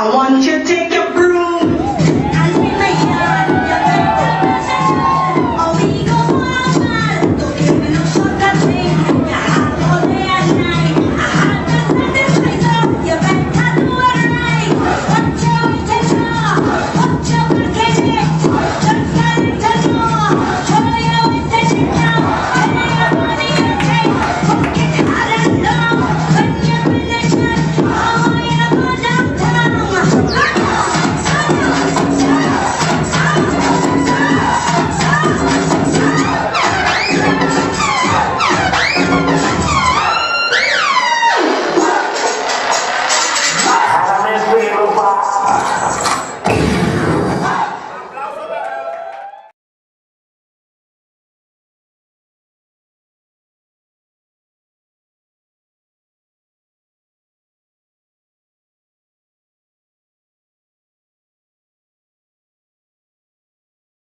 I want you to take